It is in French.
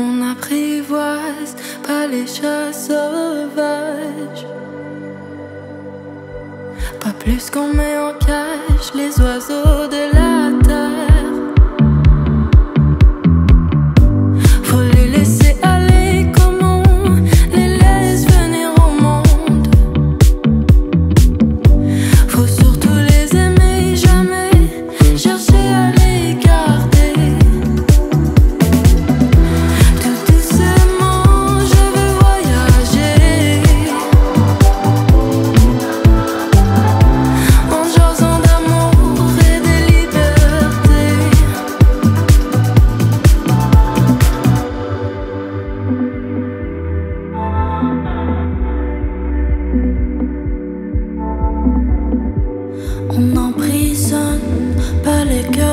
On n'apprivoise pas les chats sauvages. Pas plus qu'on met en cage les oiseaux On n'emprisonne pas les cœurs.